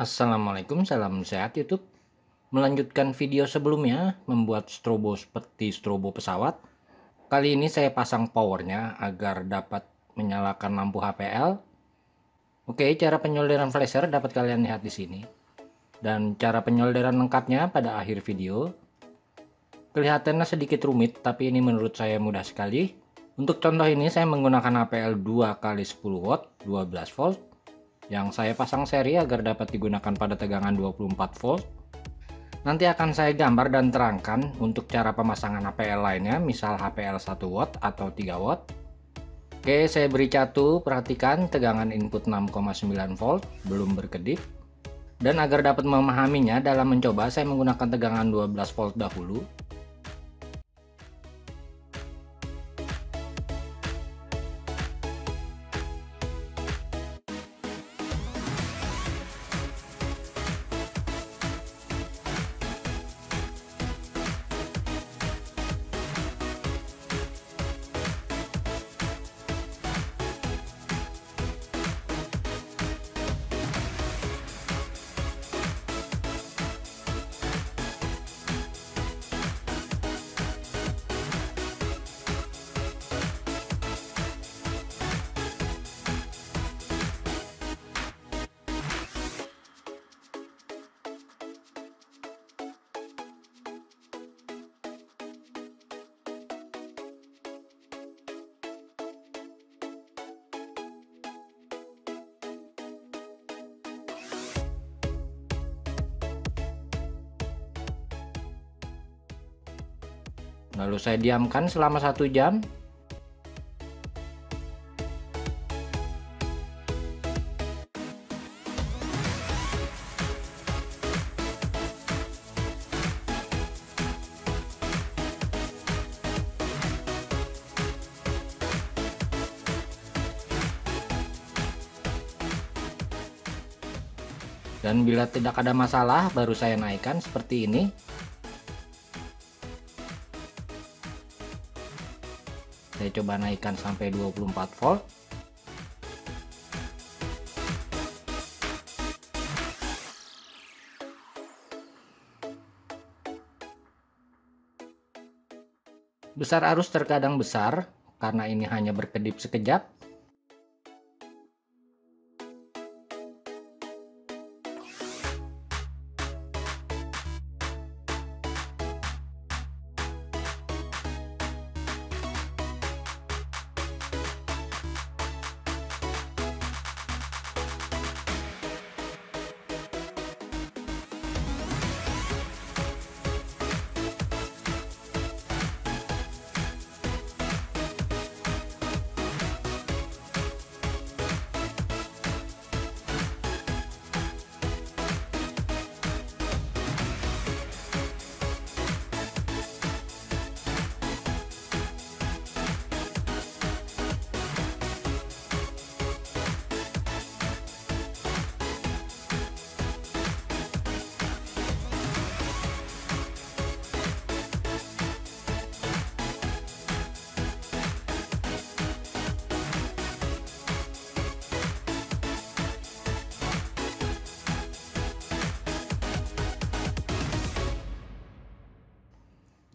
Assalamualaikum, salam sehat YouTube. Melanjutkan video sebelumnya, membuat strobo seperti strobo pesawat. Kali ini saya pasang powernya agar dapat menyalakan lampu HPL. Oke, cara penyolderan flasher dapat kalian lihat di sini. Dan cara penyolderan lengkapnya pada akhir video. Kelihatannya sedikit rumit, tapi ini menurut saya mudah sekali. Untuk contoh ini saya menggunakan HPL 2 kali 10 watt, 12 volt yang saya pasang seri agar dapat digunakan pada tegangan 24 volt. Nanti akan saya gambar dan terangkan untuk cara pemasangan HPL lainnya, misal HPL 1 watt atau 3 watt. Oke, saya beri catu, perhatikan tegangan input 6,9 volt, belum berkedip. Dan agar dapat memahaminya dalam mencoba, saya menggunakan tegangan 12 volt dahulu. Lalu saya diamkan selama satu jam. Dan bila tidak ada masalah, baru saya naikkan seperti ini. Coba naikkan sampai 24 volt. Besar arus terkadang besar karena ini hanya berkedip sekejap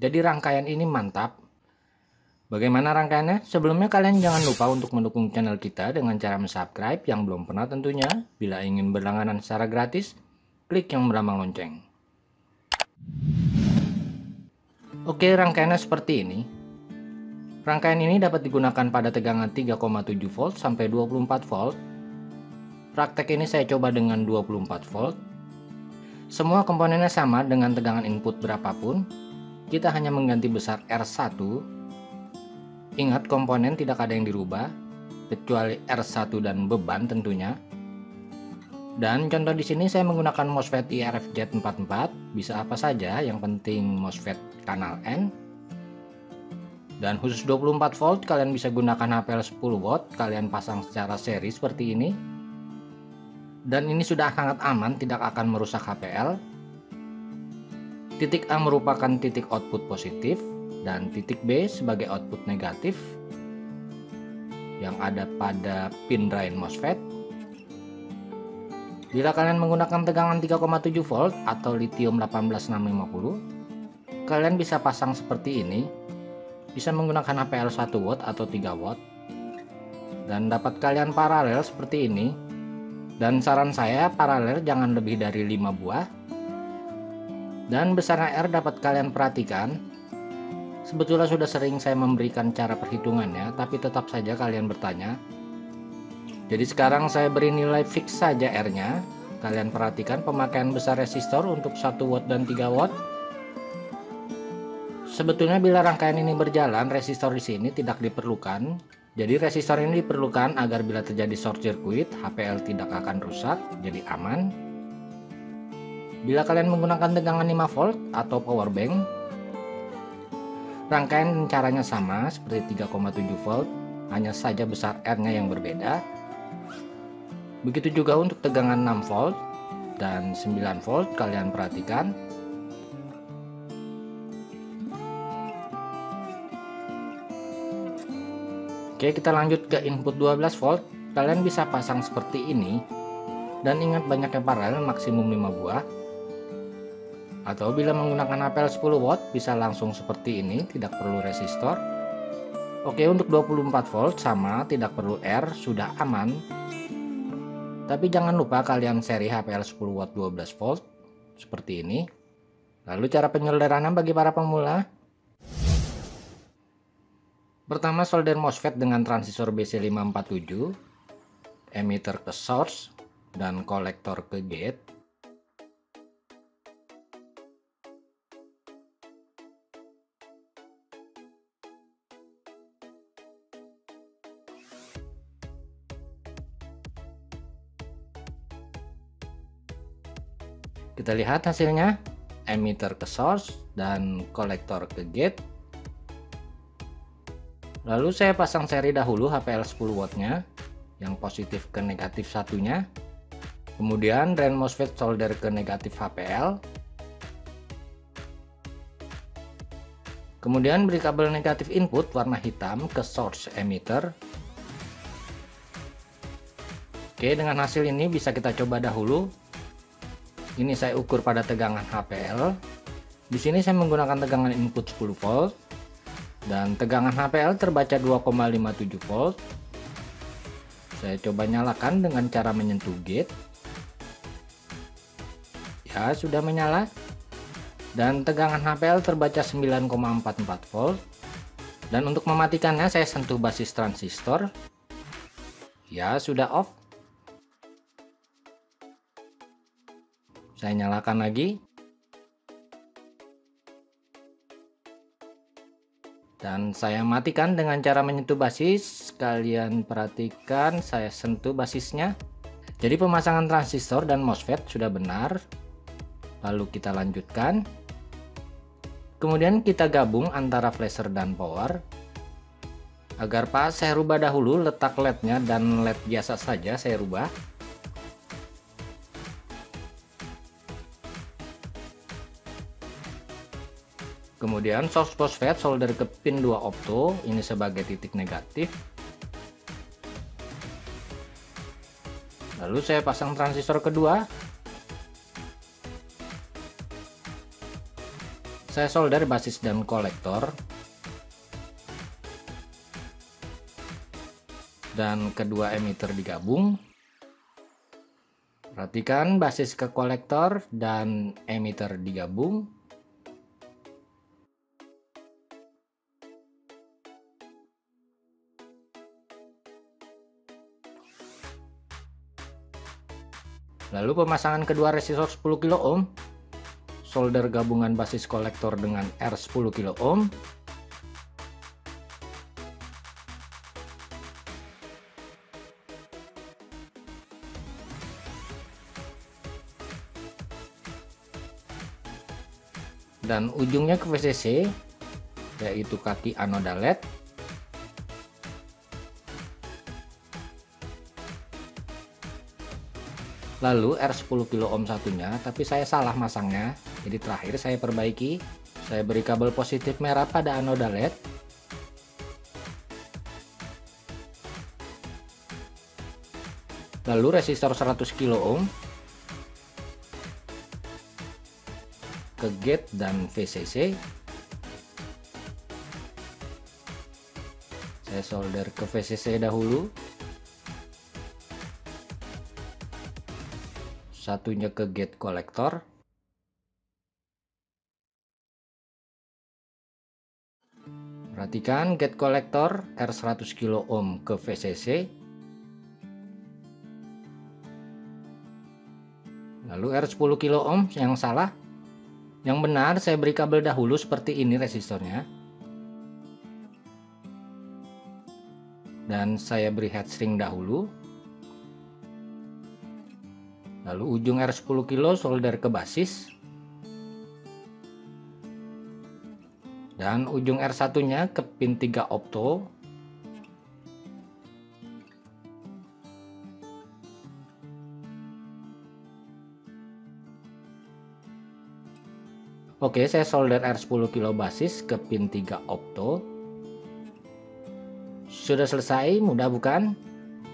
Jadi rangkaian ini mantap. Bagaimana rangkaiannya? Sebelumnya kalian jangan lupa untuk mendukung channel kita dengan cara subscribe yang belum pernah tentunya. Bila ingin berlangganan secara gratis, klik yang berlambang lonceng. Oke, rangkaiannya seperti ini. Rangkaian ini dapat digunakan pada tegangan 3,7 volt sampai 24 volt. Praktek ini saya coba dengan 24 volt. Semua komponennya sama dengan tegangan input berapapun, kita hanya mengganti besar R1 ingat komponen tidak ada yang dirubah kecuali R1 dan beban tentunya. Dan contoh di sini saya menggunakan MOSFET IRFZ44 bisa apa saja yang penting MOSFET kanal N. Dan khusus 24 volt kalian bisa gunakan HPL 10 watt. Kalian pasang secara seri seperti ini. Dan ini sudah sangat aman tidak akan merusak HPL Titik A merupakan titik output positif dan titik B sebagai output negatif yang ada pada pin drain MOSFET. Bila kalian menggunakan tegangan 3,7 volt atau lithium 18650, kalian bisa pasang seperti ini. Bisa menggunakan HPL 1 watt atau 3 watt. Dan dapat kalian paralel seperti ini. Dan saran saya paralel jangan lebih dari 5 buah. Dan besarnya R dapat kalian perhatikan. Sebetulnya sudah sering saya memberikan cara perhitungannya, tapi tetap saja kalian bertanya, jadi sekarang saya beri nilai fix saja R-nya. Kalian perhatikan pemakaian besar resistor untuk 1 watt dan 3 watt. Sebetulnya bila rangkaian ini berjalan, resistor di sini tidak diperlukan. Jadi resistor ini diperlukan agar bila terjadi short circuit, HPL tidak akan rusak, jadi aman. Bila kalian menggunakan tegangan 5 volt atau power bank, rangkaian caranya sama seperti 3,7 volt, hanya saja besar R-nya yang berbeda. Begitu juga untuk tegangan 6 volt dan 9 volt kalian perhatikan. Oke, kita lanjut ke input 12 volt. Kalian bisa pasang seperti ini. Dan ingat banyaknya paralel maksimum 5 buah. Atau bila menggunakan APL 10 watt bisa langsung seperti ini, tidak perlu resistor. Oke, untuk 24 volt sama, tidak perlu R, sudah aman. Tapi jangan lupa kalian seri HPL 10 watt 12 volt seperti ini. Lalu cara penyolderannya bagi para pemula. Pertama solder MOSFET dengan transistor BC547, emitter ke source, dan kolektor ke gate. Kita lihat hasilnya, emitter ke source dan kolektor ke gate. Lalu saya pasang seri dahulu HPL 10 wattnya, yang positif ke negatif satunya. Kemudian drain MOSFET solder ke negatif HPL. Kemudian beri kabel negatif input warna hitam ke source emitter. Oke, dengan hasil ini bisa kita coba dahulu ini saya ukur pada tegangan HPL di sini saya menggunakan tegangan input 10 volt. Dan tegangan HPL terbaca 2,57 volt. Saya coba nyalakan dengan cara menyentuh gate. Ya sudah menyala. Dan tegangan HPL terbaca 9,44 volt. Dan untuk mematikannya saya sentuh basis transistor. Ya sudah off saya nyalakan lagi. Dan saya matikan dengan cara menyentuh basis. Kalian perhatikan saya sentuh basisnya. Jadi pemasangan transistor dan MOSFET sudah benar. Lalu kita lanjutkan. Kemudian kita gabung antara flasher dan power. Agar pas saya rubah dahulu letak lednya dan led biasa saja saya rubah Kemudian source MOSFET solder ke pin 2 opto, ini sebagai titik negatif. Lalu saya pasang transistor kedua. Saya solder basis dan kolektor. Dan kedua emitter digabung. Perhatikan basis ke kolektor dan emitter digabung. Lalu pemasangan kedua resistor 10 kilo ohm, solder gabungan basis kolektor dengan R 10 kilo ohm, dan ujungnya ke VCC yaitu kaki anoda LED lalu R10 kilo ohm satunya tapi saya salah masangnya. Jadi terakhir saya perbaiki. Saya beri kabel positif merah pada anoda led. Lalu resistor 100 kilo ohm. Ke gate dan VCC saya solder ke VCC dahulu. Satunya ke gate kolektor perhatikan gate kolektor R100 kilo ohm ke VCC lalu R10 kilo ohm yang salah. Yang benar saya beri kabel dahulu seperti ini resistornya dan saya beri heatsink dahulu lalu ujung R10 kilo solder ke basis. Dan ujung R1 nya ke pin 3 opto. Oke saya solder R10 kilo basis ke pin 3 opto. Sudah selesai, mudah bukan?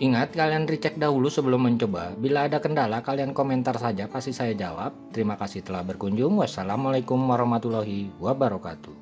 Ingat kalian recheck dahulu sebelum mencoba. Bila ada kendala kalian komentar saja pasti saya jawab. Terima kasih telah berkunjung. Wassalamualaikum warahmatullahi wabarakatuh.